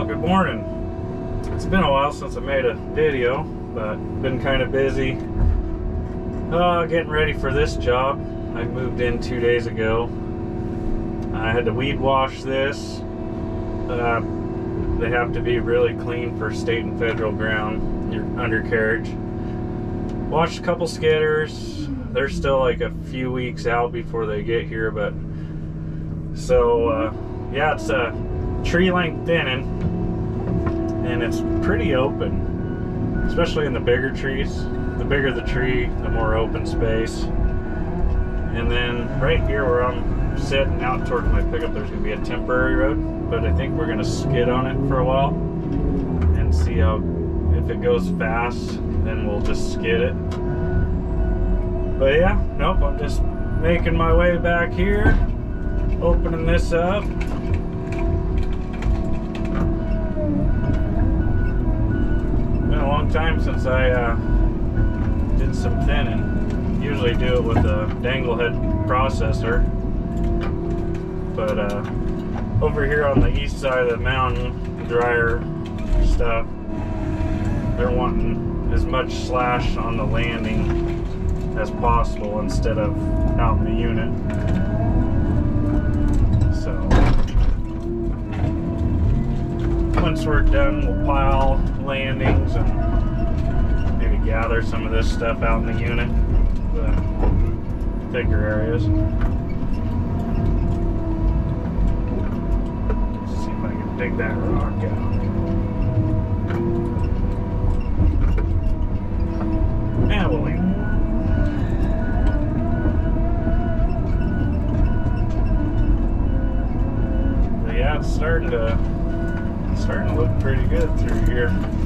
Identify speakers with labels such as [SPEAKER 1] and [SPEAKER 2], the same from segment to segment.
[SPEAKER 1] Well, good morning. It's been a while since I made a video, but been kind of busy. Uh, getting ready for this job. I moved in two days ago. I had to weed wash this. Uh, they have to be really clean for state and federal ground, your undercarriage. Washed a couple skidders. They're still like a few weeks out before they get here, but so uh, yeah, it's a tree length thinning, and it's pretty open, especially in the bigger trees. The bigger the tree, the more open space. And then right here where I'm sitting out towards my pickup, there's gonna be a temporary road, but I think we're gonna skid on it for a while and see how, if it goes fast, then we'll just skid it. But yeah, nope, I'm just making my way back here, opening this up. Time since I uh, did some thinning. Usually do it with a dangle head processor. But uh, over here on the east side of the mountain, drier stuff, they're wanting as much slash on the landing as possible instead of out in the unit. So once we're done, we'll pile landings and gather some of this stuff out in the unit, the thicker areas. see if I can dig that rock out. It. Yeah, it's starting to starting to look pretty good through here.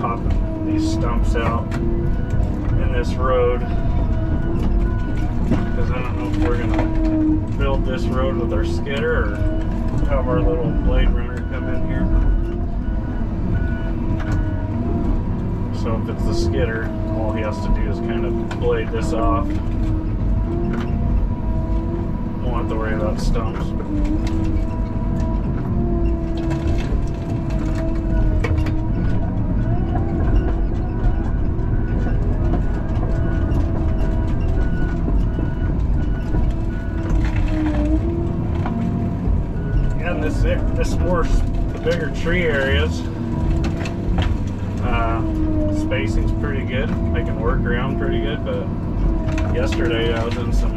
[SPEAKER 1] Popping these stumps out in this road because I don't know if we're gonna build this road with our skidder or have our little blade runner come in here. So if it's the skidder, all he has to do is kind of blade this off. Won't have to worry about stumps. More the bigger tree areas. Uh, spacing's pretty good. I can work around pretty good, but yesterday I was in some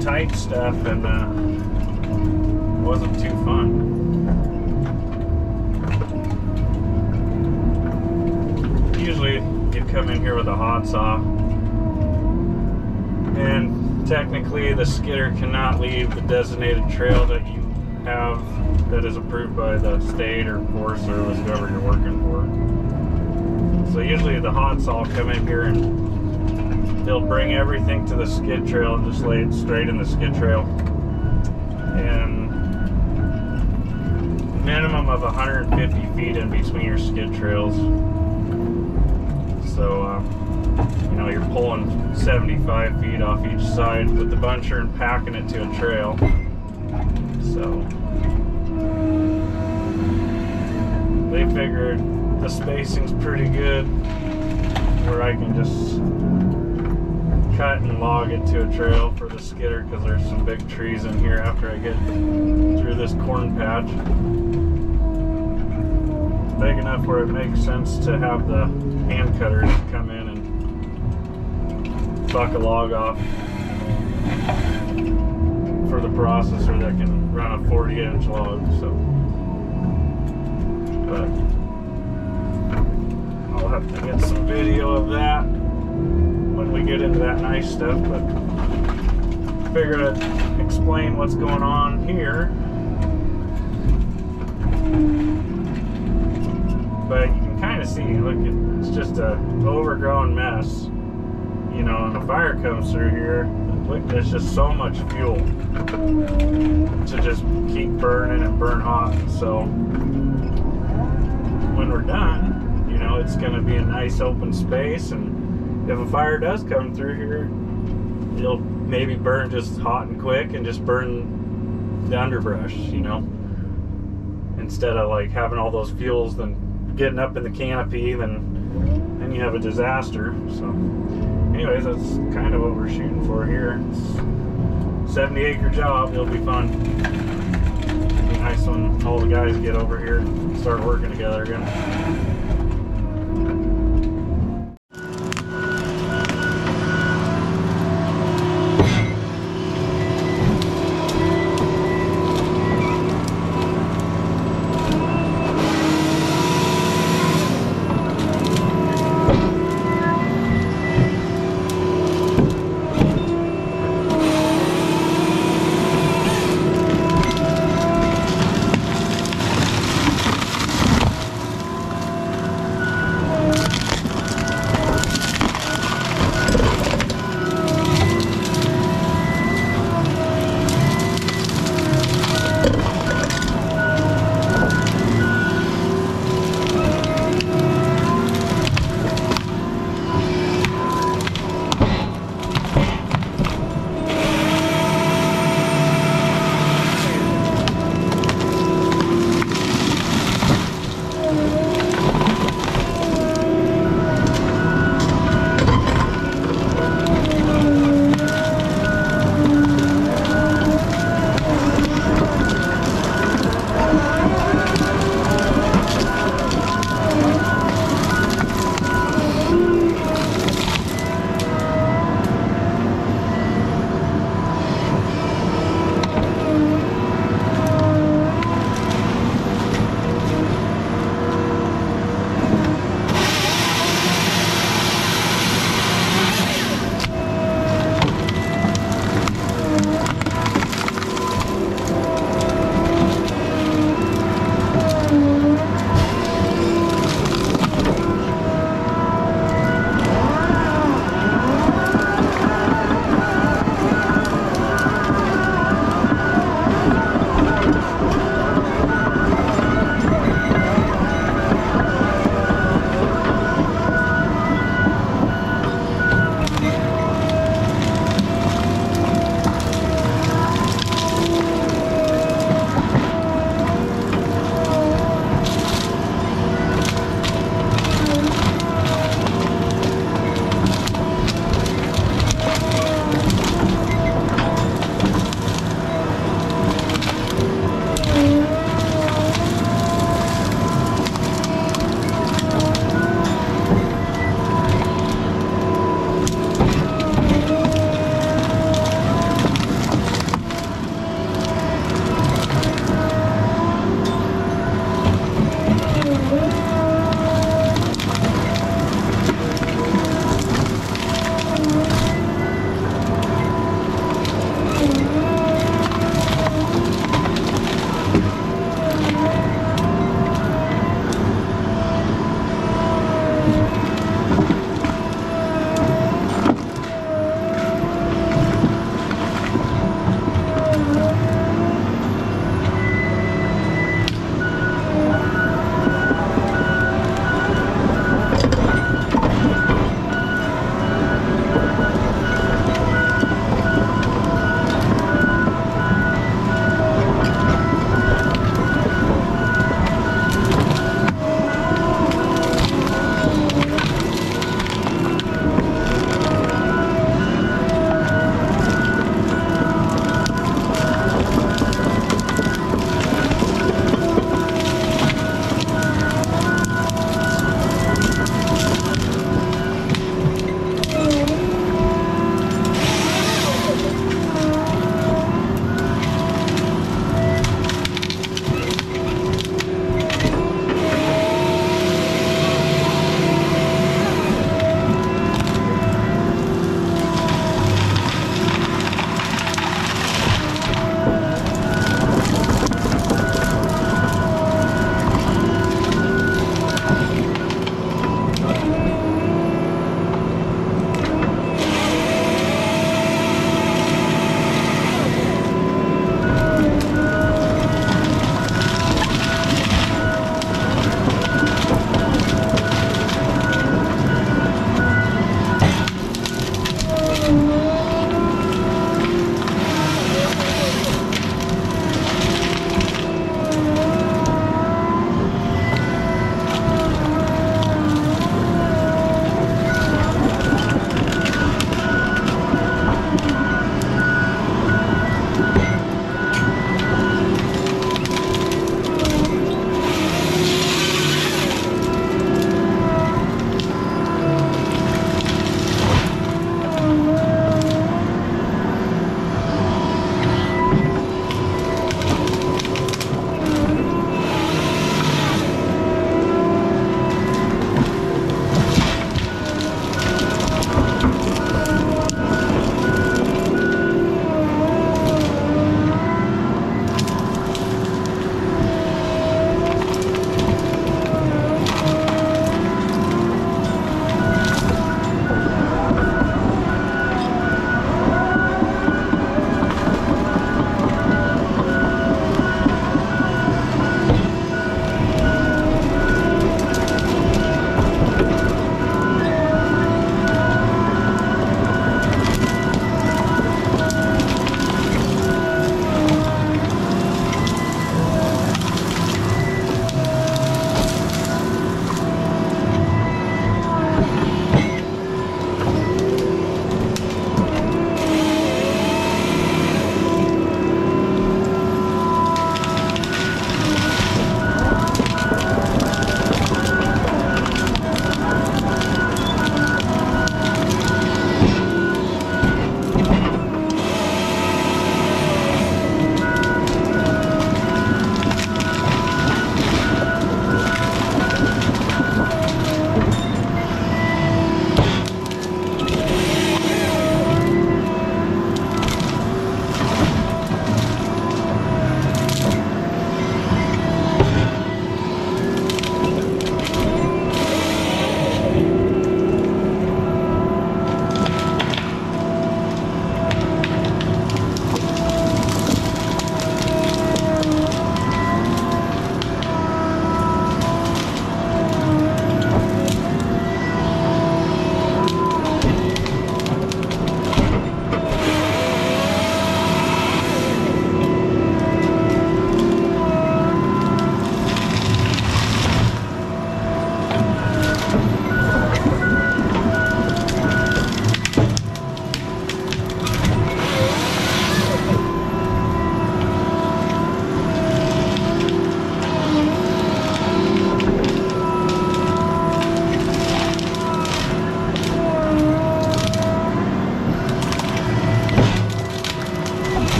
[SPEAKER 1] tight stuff and uh, wasn't too fun. Usually you come in here with a hot saw and technically the skidder cannot leave the designated trail that you have that is approved by the state or Forest Service, whoever you're working for. So usually the hot all come in here and they'll bring everything to the skid trail and just lay it straight in the skid trail. And minimum of 150 feet in between your skid trails. So, uh, you know, you're pulling 75 feet off each side with the buncher and packing it to a trail. So, they figured the spacing's pretty good where I can just cut and log it to a trail for the skidder because there's some big trees in here after I get through this corn patch. Big enough where it makes sense to have the hand cutters come in and buck a log off the processor that can run a 40 inch log. So, but I'll have to get some video of that when we get into that nice stuff. But figured I'd explain what's going on here. But you can kind of see, look, it's just a overgrown mess. You know, and a fire comes through here, look, there's just so much fuel to just keep burning and burn hot. So when we're done, you know, it's going to be a nice open space. And if a fire does come through here, it'll maybe burn just hot and quick and just burn the underbrush, you know, instead of like having all those fuels, then getting up in the canopy, then then you have a disaster. So, anyways, that's kind of what we're shooting for here. It's 70 acre job. It'll be fun. It'll be nice when all the guys get over here and start working together again.